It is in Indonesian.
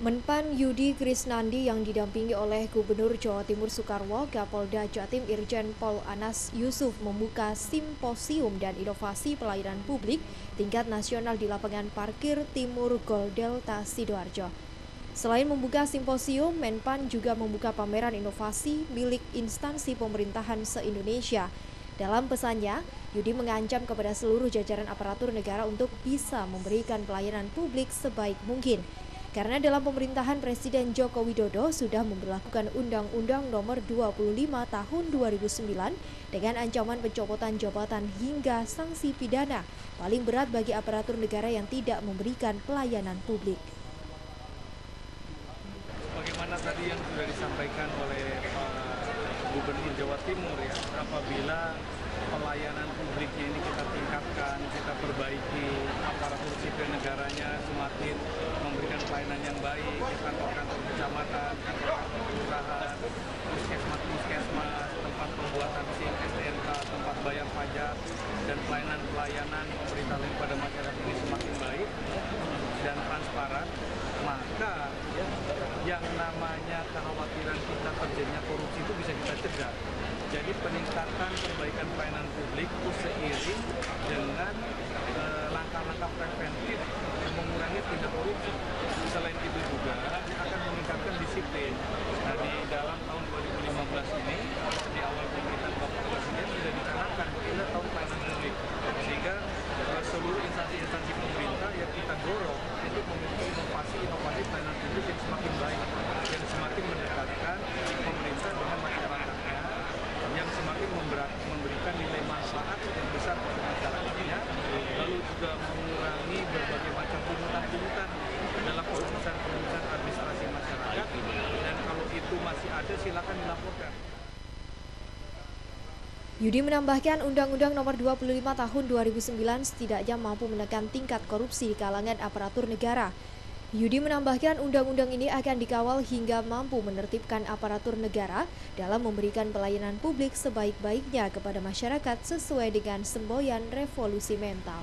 Menpan Yudi Krisnandi yang didampingi oleh Gubernur Jawa Timur Soekarwo, Kapolda Jatim Irjen Pol Anas Yusuf membuka simposium dan inovasi pelayanan publik tingkat nasional di lapangan parkir Timur Gol Delta Sidoarjo. Selain membuka simposium, Menpan juga membuka pameran inovasi milik instansi pemerintahan se-Indonesia. Dalam pesannya, Yudi mengancam kepada seluruh jajaran aparatur negara untuk bisa memberikan pelayanan publik sebaik mungkin. Karena dalam pemerintahan Presiden Joko Widodo sudah memperlakukan Undang-Undang Nomor 25 Tahun 2009 dengan ancaman pencopotan jabatan hingga sanksi pidana paling berat bagi aparatur negara yang tidak memberikan pelayanan publik. Bagaimana tadi yang sudah disampaikan oleh Gubernur Jawa Timur ya, apabila pelayanan publiknya ini kita tingkatkan, kita perbaiki, aparatur sipil negaranya semakin memberikan pelayanan yang baik di kantor-kantor kecamatan, kantor-kantor kelurahan, puskesmas puskesmas, tempat pembuatan SIM, STNK, tempat bayar pajak, dan pelayanan-pelayanan pemerintah lain pada masyarakat ini semakin baik dan transparan, maka ya, yang namanya kekhawatiran kita terjadinya korupsi itu bisa kita cegah. Jadi peningkatan perbaikan pelayanan publik itu seiring dengan langkah-langkah uh, preventif yang mengurangi tindak korupsi. Selain itu juga akan meningkatkan disiplin. Nah di dalam tahun 2015 ini di awal pemerintahan Bapak Presiden sudah dicanangkan kita tahun pelayanan publik sehingga uh, seluruh instansi-instansi pemerintah yang kita dorong untuk memiliki inovasi-inovasi pelayanan publik yang semakin baik dan semakin mendekatkan pemerintah dengan masyarakatnya yang semakin memberikan nilai manfaat yang besar pada masyarakatnya lalu juga mengurangi berbagai macam pungutan-pungutan dalam urusan-urusan administrasi masyarakat dan kalau itu masih silakan dilaporkan. Yudi menambahkan Undang-Undang Nomor 25 Tahun 2009 setidaknya mampu menekan tingkat korupsi di kalangan aparatur negara. Yudi menambahkan undang-undang ini akan dikawal hingga mampu menertibkan aparatur negara dalam memberikan pelayanan publik sebaik-baiknya kepada masyarakat sesuai dengan semboyan revolusi mental.